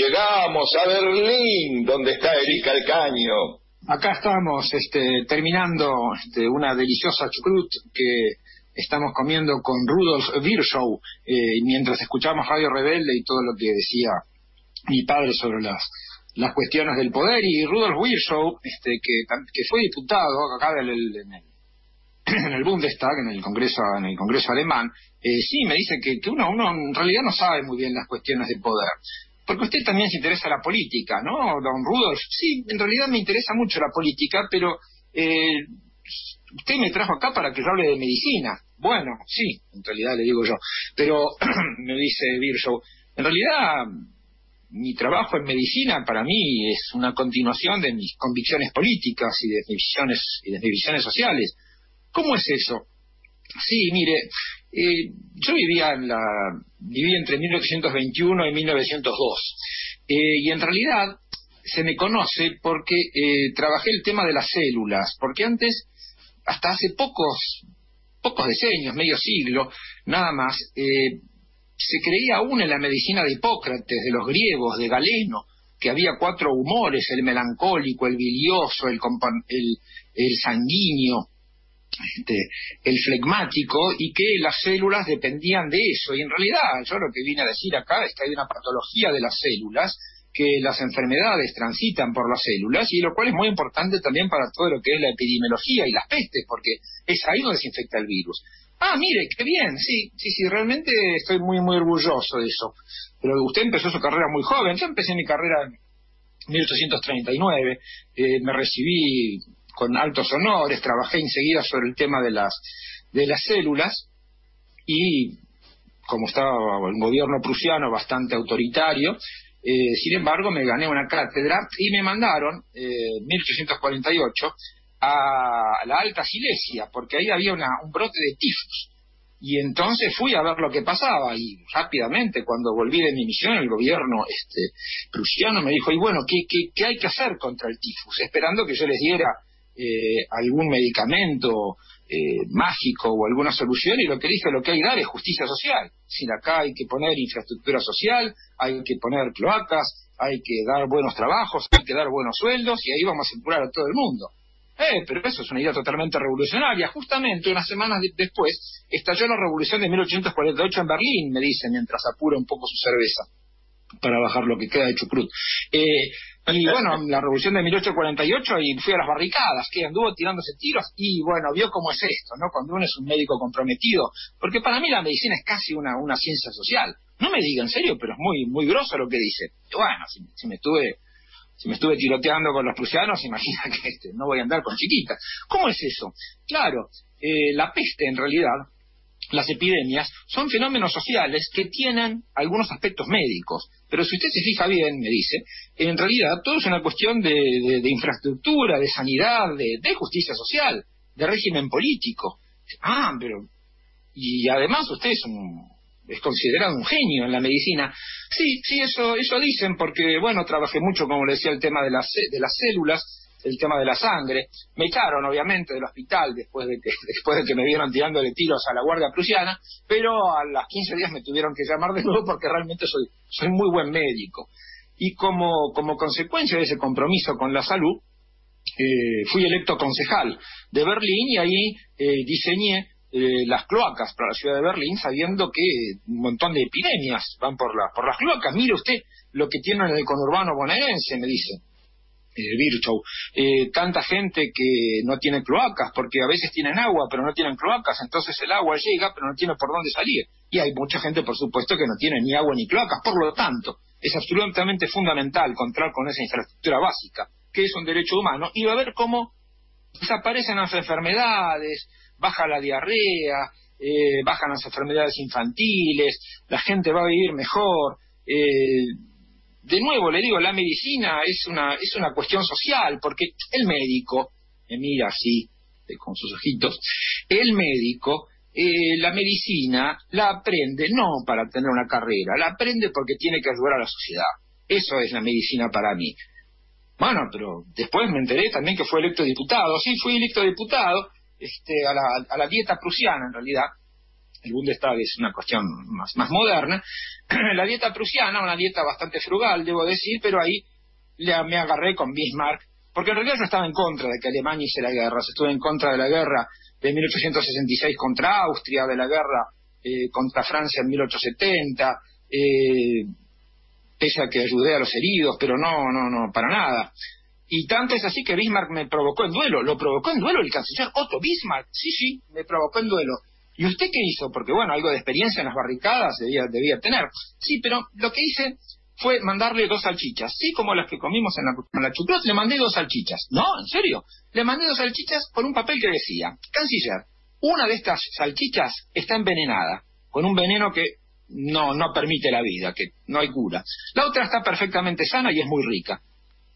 llegamos a Berlín, donde está Eric Alcaño. Acá estamos este, terminando este, una deliciosa chucrut que estamos comiendo con Rudolf Virchow eh, mientras escuchamos Radio Rebelde y todo lo que decía mi padre sobre las las cuestiones del poder y Rudolf Virchow, este, que, que fue diputado acá en el, en el Bundestag, en el Congreso, en el Congreso alemán, eh, sí me dice que, que uno, uno en realidad no sabe muy bien las cuestiones de poder. Porque usted también se interesa la política, ¿no, don Rudolf? Sí, en realidad me interesa mucho la política, pero eh, usted me trajo acá para que yo hable de medicina. Bueno, sí, en realidad le digo yo. Pero me dice Virchow, en realidad mi trabajo en medicina para mí es una continuación de mis convicciones políticas y de mis visiones, y de mis visiones sociales. ¿Cómo es eso? Sí, mire, eh, yo vivía en la viví entre 1821 y 1902 eh, y en realidad se me conoce porque eh, trabajé el tema de las células, porque antes, hasta hace pocos pocos decenios, medio siglo, nada más, se creía aún en la medicina de Hipócrates, de los griegos, de Galeno, que había cuatro humores, el melancólico, el bilioso, el, el, sanguíneo, este, el flegmático, y que las células dependían de eso. Y en realidad, yo lo que vine a decir acá es que hay una patología de las células, que las enfermedades transitan por las células, y lo cual es muy importante también para todo lo que es la epidemiología y las pestes, porque es ahí donde se infecta el virus. Ah, mire, qué bien, sí, sí, sí, realmente estoy muy, muy orgulloso de eso. Pero usted empezó su carrera muy joven, yo empecé mi carrera en 1839, eh, me recibí con altos honores, trabajé enseguida sobre el tema de las, de las células y como estaba un gobierno prusiano bastante autoritario, eh, sin embargo me gané una cátedra y me mandaron, eh, 1848, a la Alta Silesia, porque ahí había un brote de tifus. Y entonces fui a ver lo que pasaba y rápidamente cuando volví de mi misión el gobierno este prusiano me dijo, y bueno, ¿qué, qué, hay que hacer contra el tifus? Esperando que yo les diera eh, algún medicamento eh, mágico o alguna solución y lo que dije, lo que hay que dar es justicia social. Si acá hay que poner infraestructura social, hay que poner cloacas, hay que dar buenos trabajos, hay que dar buenos sueldos y ahí vamos a empurar a todo el mundo. Eh, pero eso es una idea totalmente revolucionaria. Justamente unas semanas después estalló la revolución de 1848 en Berlín, me dice, mientras apura un poco su cerveza para bajar lo que queda de chucrut. Eh, y bueno, la revolución de 1848 y fui a las barricadas, que anduvo tirándose tiros y bueno, vio cómo es esto, ¿no? Cuando uno es un médico comprometido, porque para mí la medicina es casi una, una ciencia social. No me diga en serio, pero es muy muy grosso lo que dice. bueno, si me estuve si me estuve tiroteando con los prusianos, imagina que este, no voy a andar con chiquitas. ¿Cómo es eso? Claro, eh, la peste en realidad, las epidemias, son fenómenos sociales que tienen algunos aspectos médicos. Pero si usted se fija bien, me dice, en realidad todo es una cuestión de, infraestructura, de sanidad, de, justicia social, de régimen político. Ah, pero... Y además usted es un, es considerado un genio en la medicina. Sí, sí, eso, eso dicen, porque, bueno, trabajé mucho, como le decía, el tema de las, de las células, el tema de la sangre. Me echaron, obviamente, del hospital después de que, después de que me vieron tirándole tiros a la Guardia Prusiana, pero a las 15 días me tuvieron que llamar de nuevo porque realmente soy, soy muy buen médico. Y como, como consecuencia de ese compromiso con la salud, eh, fui electo concejal de Berlín y ahí eh, diseñé eh, las cloacas para la ciudad de Berlín, sabiendo que un montón de epidemias van por, la, por las cloacas. Mire usted lo que tienen en el conurbano bonaerense, me dice eh, Virchow. Eh, tanta gente que no tiene cloacas, porque a veces tienen agua, pero no tienen cloacas, entonces el agua llega, pero no tiene por dónde salir. Y hay mucha gente, por supuesto, que no tiene ni agua ni cloacas. Por lo tanto, es absolutamente fundamental contar con esa infraestructura básica, que es un derecho humano, y va a ver cómo desaparecen las enfermedades, baja la diarrea, eh, bajan las enfermedades infantiles, la gente va a vivir mejor. Eh, de nuevo, le digo, la medicina es una, es una cuestión social, porque el médico, me mira así, eh, con sus ojitos, el médico, la medicina la aprende no para tener una carrera, la aprende porque tiene que ayudar a la sociedad. Eso es la medicina para mí. Bueno, pero después me enteré también que fue electo diputado. Sí, fui electo diputado, este, a, la, a la dieta prusiana en realidad, el Bundestag es una cuestión más, más moderna, la dieta prusiana, una dieta bastante frugal, debo decir, pero ahí me agarré con Bismarck, porque en realidad yo estaba en contra de que Alemania hiciera guerra, estuve en contra de la guerra de 1866 contra Austria, de la guerra eh, contra Francia en 1870, eh, pese a que ayudé a los heridos, pero no, no, no, para nada. Y tanto es así que Bismarck me provocó en duelo, lo provocó en duelo el canciller Otto Bismarck, sí, sí, me provocó en duelo. ¿Y usted qué hizo? Porque bueno, algo de experiencia en las barricadas debía, debía tener. Sí, pero lo que hice fue mandarle dos salchichas, sí, como las que comimos en la, en le mandé dos salchichas. No, en serio, le mandé dos salchichas con un papel que decía, canciller, una de estas salchichas está envenenada, con un veneno que no, no permite la vida, que no hay cura. La otra está perfectamente sana y es muy rica.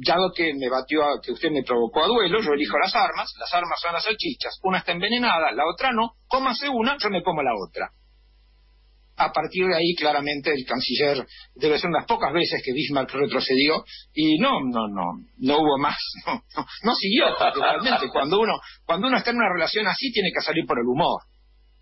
Dado que me batió, a, que usted me provocó a duelo, yo elijo las armas, las armas son las salchichas, una está envenenada, la otra no, cómase una, yo me como la otra. A partir de ahí, claramente, el canciller debe ser unas pocas veces que Bismarck retrocedió y no, no, no, no hubo más, no, no, siguió, realmente cuando uno, cuando uno está en una relación así tiene que salir por el humor.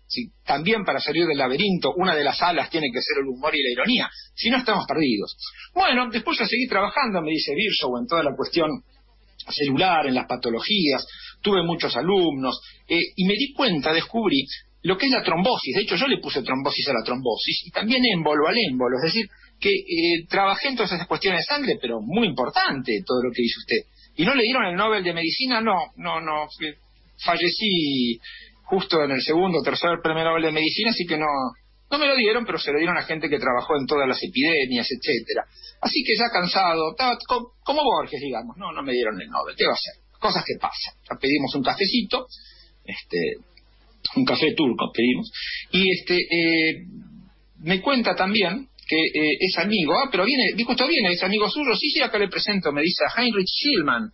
Si, también para salir del laberinto, una de las alas tiene que ser el humor y la ironía. Si no, estamos perdidos. Bueno, después yo seguí trabajando, me dice Virchow, en toda la cuestión celular, en las patologías. Tuve muchos alumnos eh, y me di cuenta, descubrí lo que es la trombosis. De hecho, yo le puse trombosis a la trombosis y también émbolo al émbolo. Es decir, que eh, trabajé en todas esas cuestiones de sangre, pero muy importante todo lo que hizo usted. ¿Y no le dieron el Nobel de Medicina? No, no, no. Fallecí justo en el segundo o tercer premio Nobel de Medicina, así que no, no me lo dieron, pero se lo dieron a gente que trabajó en todas las epidemias, etcétera. Así que ya cansado, como Borges, digamos, no, no me dieron el Nobel, ¿qué va a hacer? Cosas que pasan. Ya pedimos un cafecito, este, un café turco pedimos, y este, eh, me cuenta también que eh, es amigo, ah, pero viene, justo viene, es amigo suyo, sí, sí, acá le presento, me dice Heinrich Schillmann.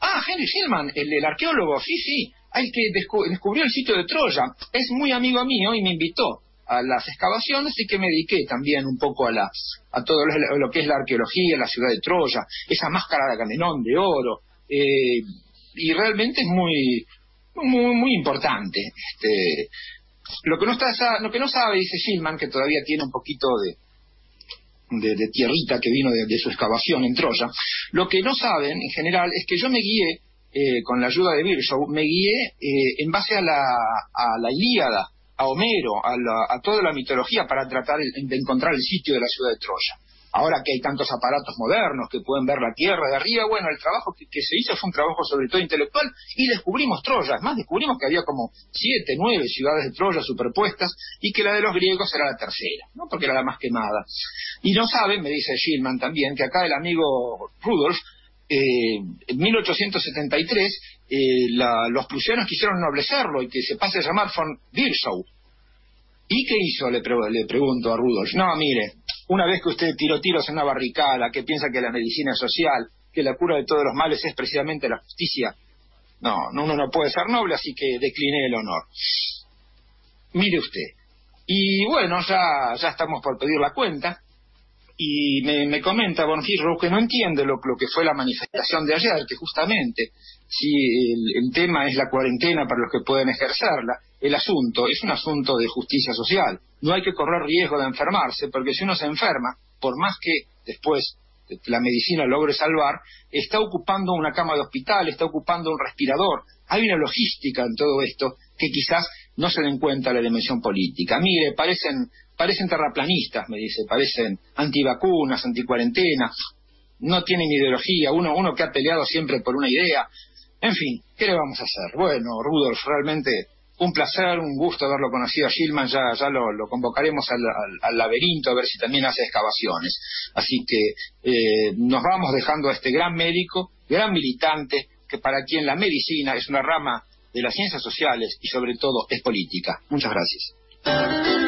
Ah, Heinrich Schillmann, el, el arqueólogo, sí, sí, hay que descubrió el sitio de Troya. Es muy amigo mío y me invitó a las excavaciones y que me dediqué también un poco a, la, a todo lo, que es la arqueología, la ciudad de Troya, esa máscara de Agamenón de oro. Eh, y realmente es muy, muy, muy importante. Este, lo que no está, lo que no sabe, dice Schillman, que todavía tiene un poquito de, de, tierrita que vino de, de, su excavación en Troya, lo que no saben en general es que yo me guié eh, con la ayuda de Virchow, me guié eh, en base a la, a la Ilíada, a Homero, a, toda la mitología para tratar de encontrar el sitio de la ciudad de Troya. Ahora que hay tantos aparatos modernos que pueden ver la tierra de arriba, bueno, el trabajo que, se hizo fue un trabajo sobre todo intelectual y descubrimos Troya. Además, descubrimos que había como siete, nueve ciudades de Troya superpuestas y que la de los griegos era la tercera, ¿no? Porque era la más quemada. Y no saben, me dice Schillman también, que acá el amigo Rudolf eh, en 1873 eh, los prusianos quisieron noblecerlo y que se pase a llamar von Virchow. ¿Y qué hizo? Le, le, pregunto a Rudolf. No, mire, una vez que usted tiró tiros en una barricada, que piensa que la medicina es social, que la cura de todos los males es precisamente la justicia, no, uno no puede ser noble, así que decliné el honor. Mire usted. Y bueno, ya, ya estamos por pedir la cuenta y me, me comenta Bonfirro que no entiende lo, que fue la manifestación de ayer, que justamente si el, tema es la cuarentena para los que pueden ejercerla, el asunto es un asunto de justicia social. No hay que correr riesgo de enfermarse, porque si uno se enferma, por más que después la medicina logre salvar, está ocupando una cama de hospital, está ocupando un respirador. Hay una logística en todo esto que quizás no se den cuenta la dimensión política. Mire, parecen parecen terraplanistas, me dice, parecen antivacunas, anticuarentena, no tienen ideología, uno, uno que ha peleado siempre por una idea. En fin, ¿qué le vamos a hacer? Bueno, Rudolf, realmente un placer, un gusto haberlo conocido a Gilman, ya, ya lo, convocaremos al, laberinto a ver si también hace excavaciones. Así que eh, nos vamos dejando a este gran médico, gran militante, que para quien la medicina es una rama de las ciencias sociales y sobre todo es política. Muchas gracias.